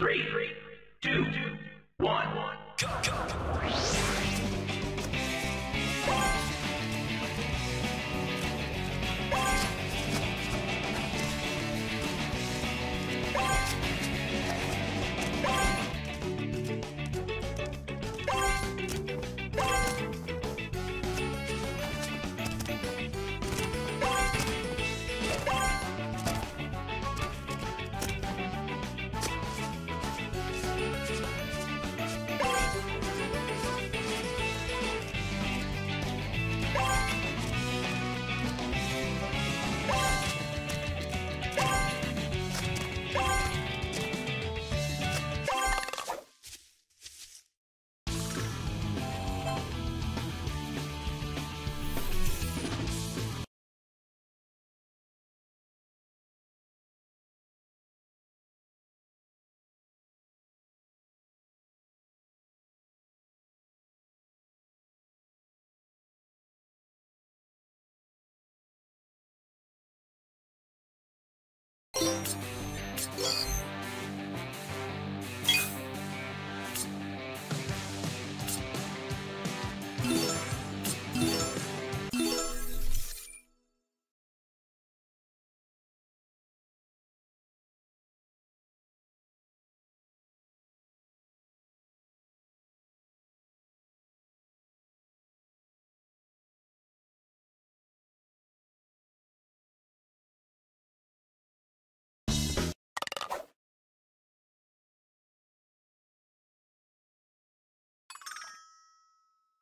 Three, two, one, go, go.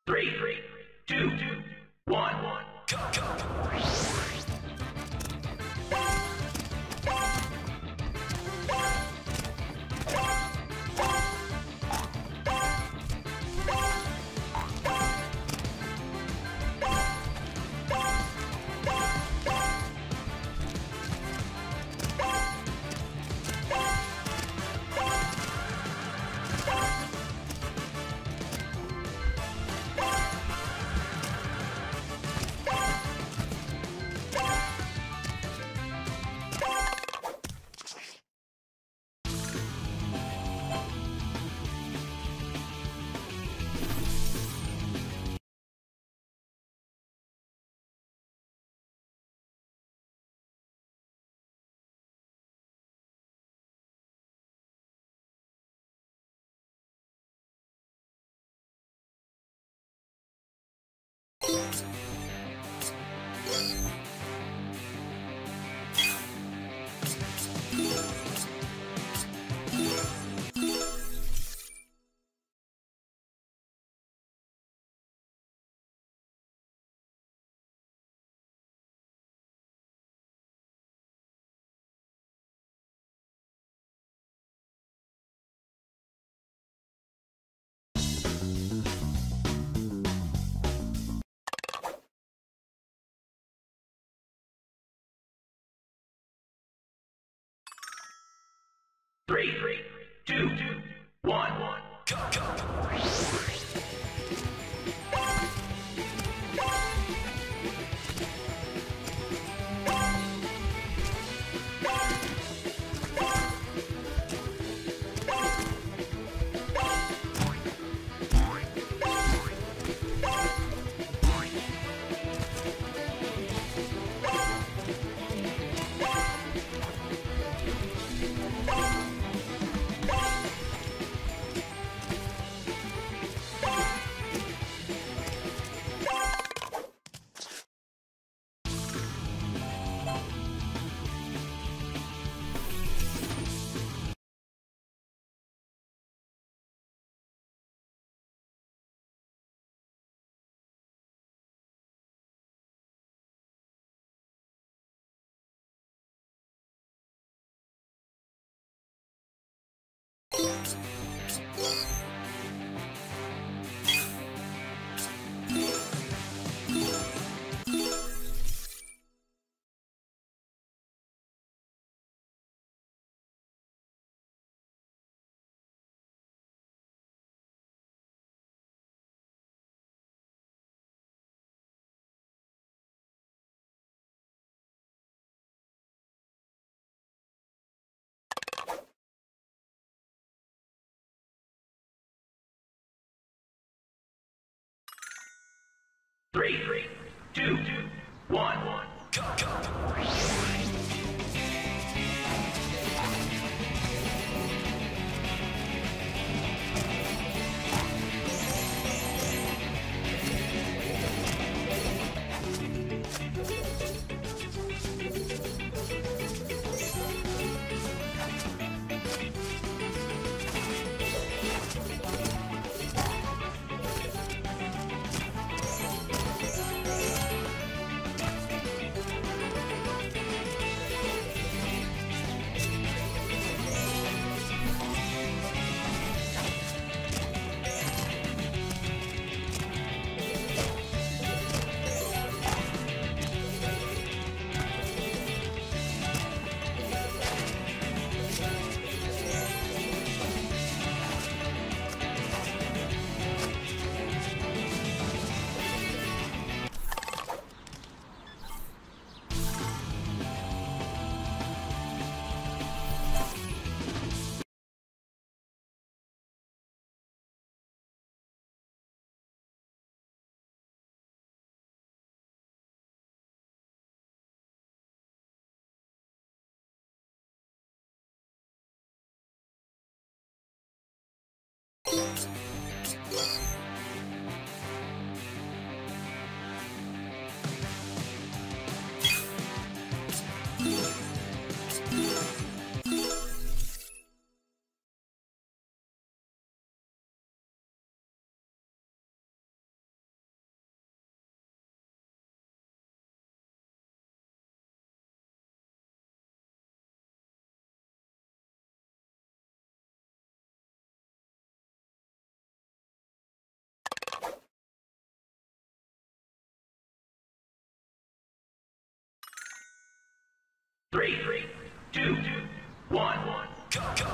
Three, two, one, go, go. Three, two, one, go, go. Podcast. Three, two, one, Three, three, two, two, one, one, go, go.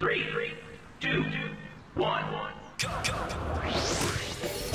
Three, three, two, two, one, one, go, go.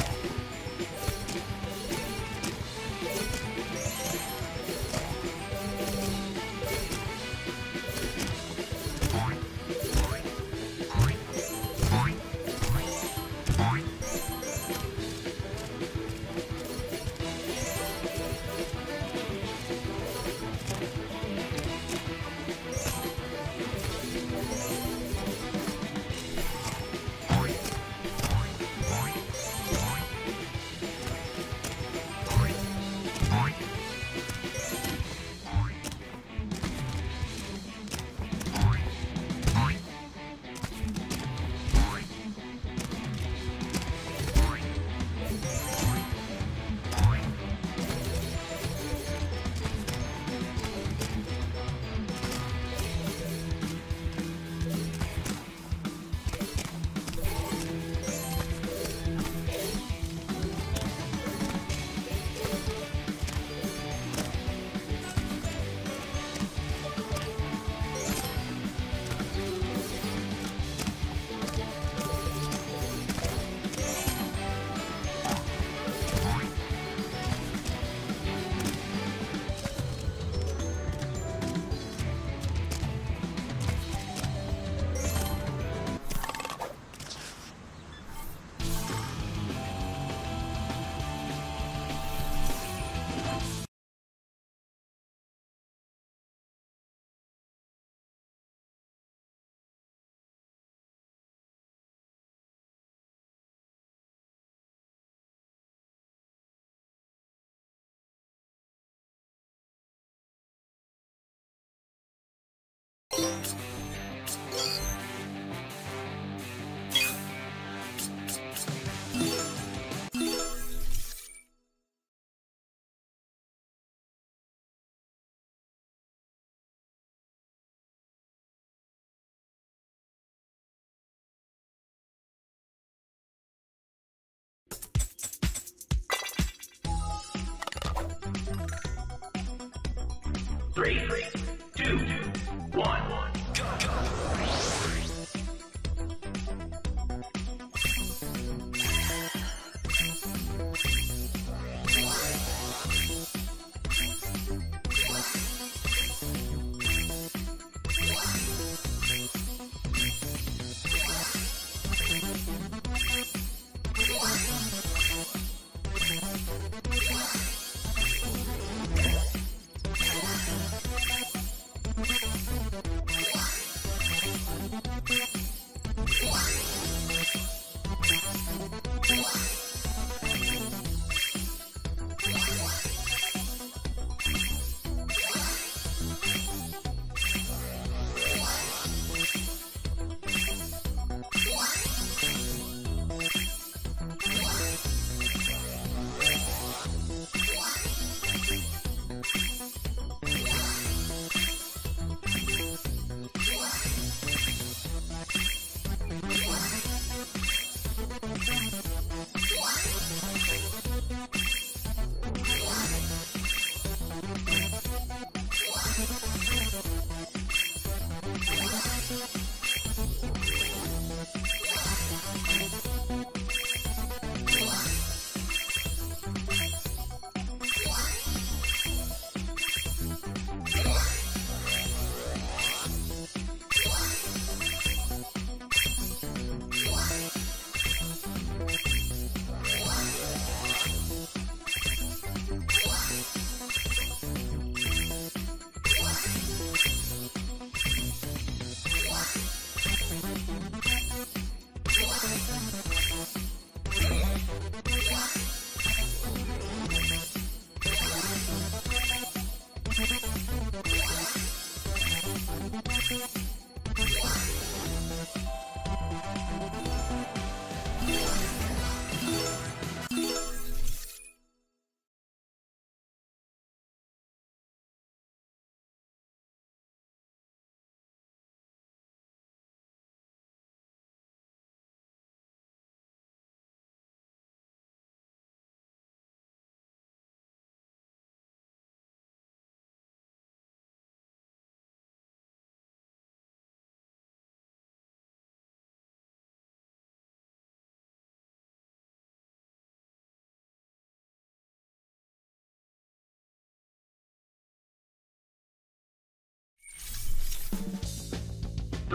Three, two, one.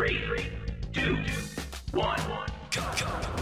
Three, two, one. Go, go.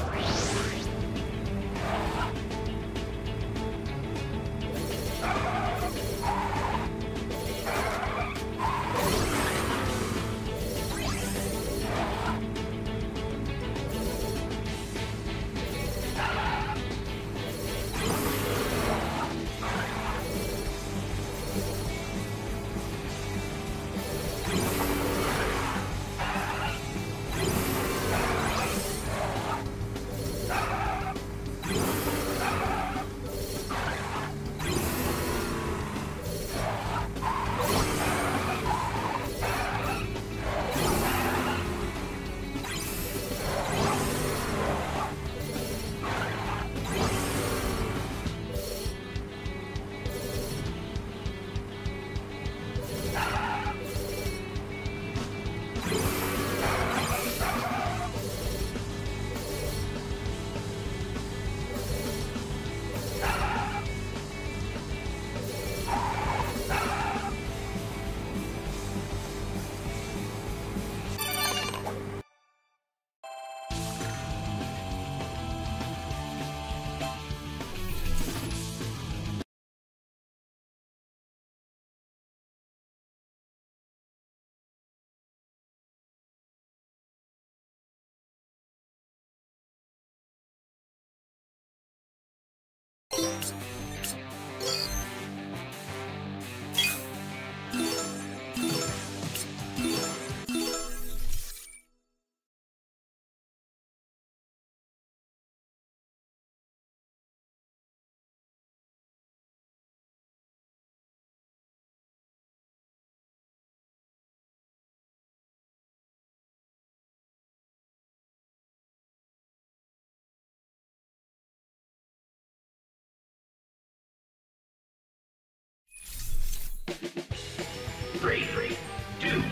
Three, three, two,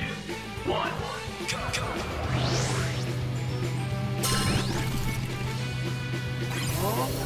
one, go, go. Oh.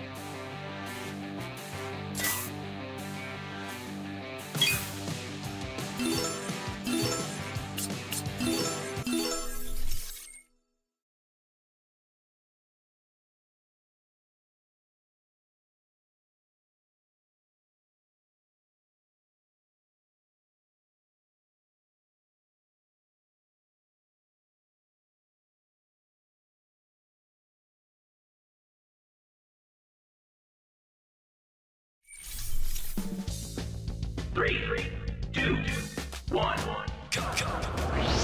Three, two, one, go, go.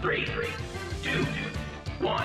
Three, two, one,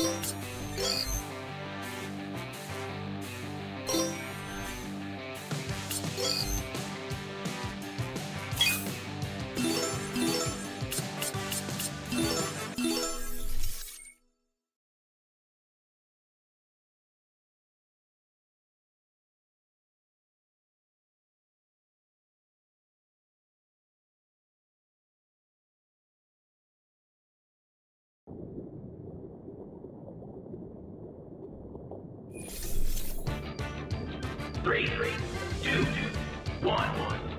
Beep, beep. Three, two, one,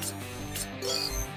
go.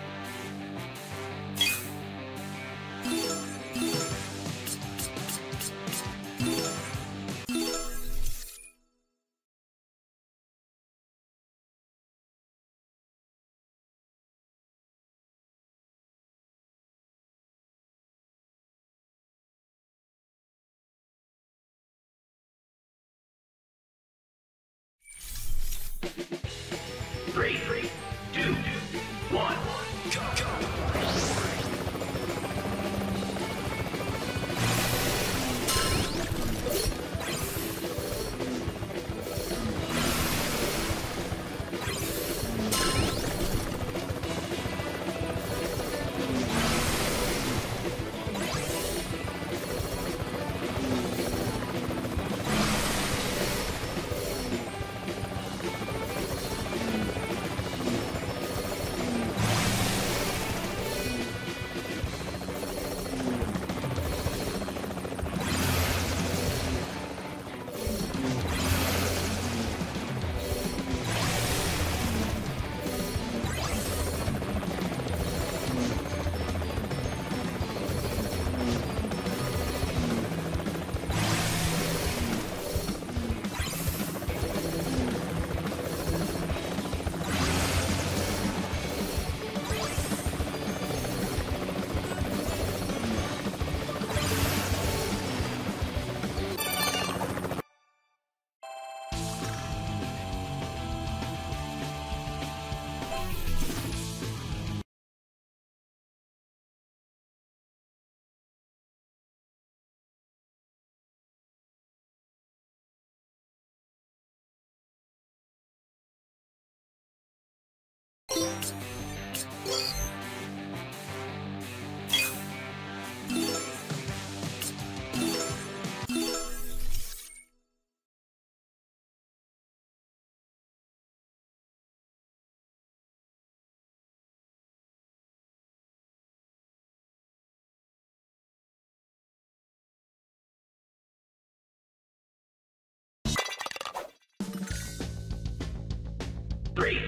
Three,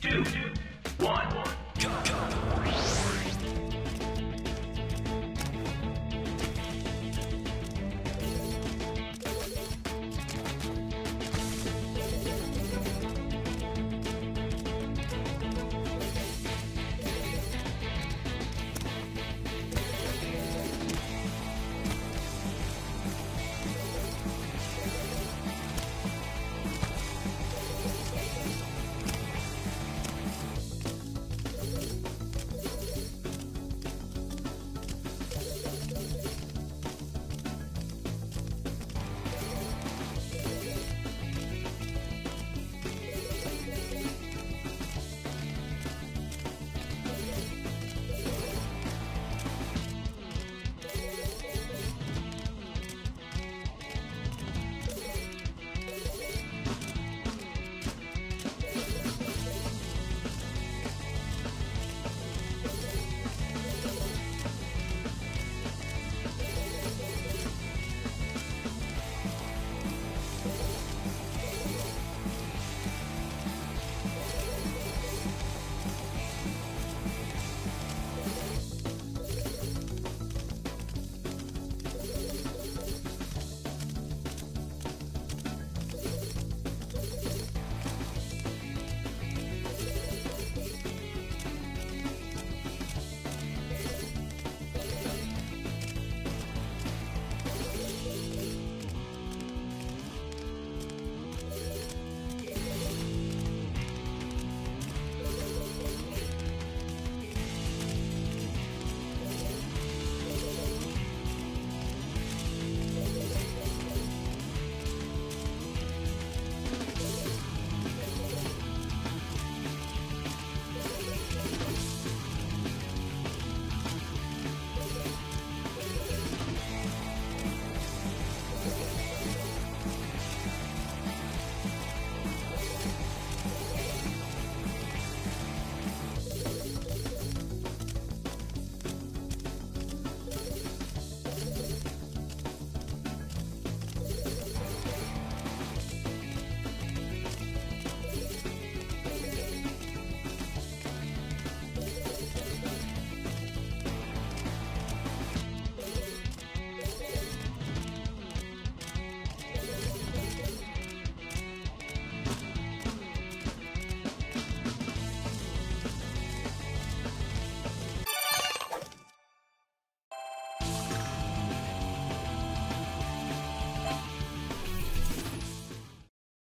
two,